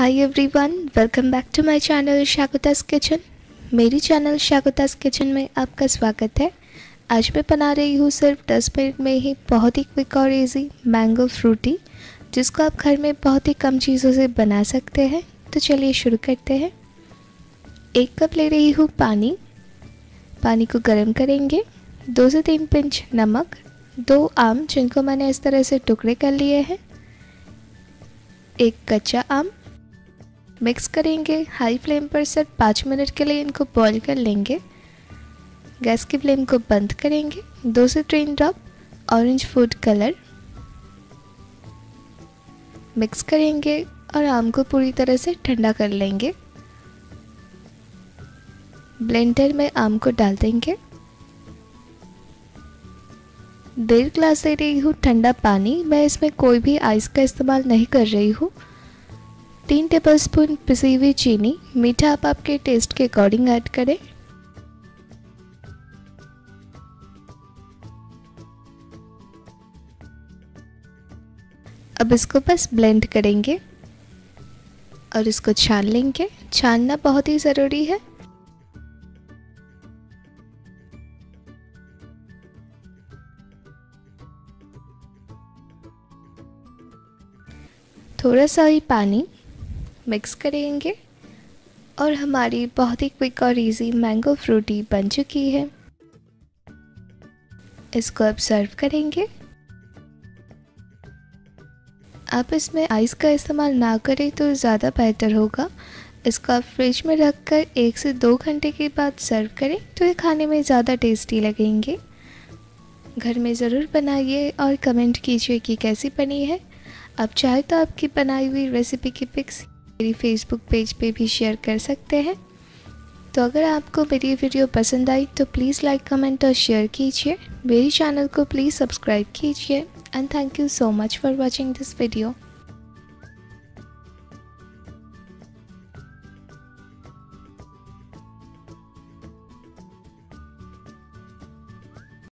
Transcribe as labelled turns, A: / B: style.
A: Hi everyone welcome back to my channel Shakuta's kitchen मेरी channel शाकुतास kitchen में आपका स्वागत है। आज मैं बना रही हूँ सिर्फ़ 10 मिनट में ही बहुत ही क्विक और इजी मैंगो फ्रूटी जिसको आप घर में बहुत ही कम चीज़ों से बना सकते हैं। तो चलिए शुरू करते हैं। एक कप ले रही हूँ पानी। पानी को गर्म करेंगे। दो से तीन पिंच नमक। दो आम जिनको मैंने इस तरह से टुकड़े कर लिए हैं। एक कच्चा आम। मिक्स करेंगे हाई फ्लेम पर सिर्फ़ पाँच मिनट के लिए इनको बॉईल कर लेंगे। गैस की फ्लेम को बंद करेंगे। दो से तीन drop orange food colour mix करेंगे और आम को पूरी तरह से ठंडा कर लेंगे। ब्लेंडर में आम को डाल देंगे। डेढ़ ग्लास दे रही हूँ ठंडा पानी। मैं इसमें कोई भी आइस का इस्तेमाल नहीं कर रही हूँ। तीन टेबलस्पून पिसी हुई चीनी, मीठा आप आपके टेस्ट के अकॉर्डिंग ऐड करें। अब इसको बस ब्लेंड करेंगे और इसको छान लेंगे। छानना बहुत ही ज़रूरी है। थोड़ा सा ही पानी मिक्स करेंगे और हमारी बहुत ही क्विक और इजी मैंगो फ्रूटी बन चुकी है। इसको अब सर्व करेंगे। आप इसमें आइस का इस्तेमाल ना करें तो ज़्यादा बेहतर होगा। इसको आप फ्रिज में रख कर एक से दो घंटे के बाद सर्व करें तो ये खाने में ज़्यादा टेस्टी लगेंगे। घर में ज़रूर बनाइए और कमेंट कीजिए कि कैसी बनी है। आप चाहे तो आपकी बनाई हुई रेसिपी की पिक्स मेरी फेसबुक पेज पे भी शेयर कर सकते हैं। तो अगर आपको मेरी वीडियो पसंद आई तो प्लीज़ लाइक कमेंट और शेयर कीजिए। मेरी चैनल को प्लीज़ सब्सक्राइब कीजिए। And thank you so much for watching this video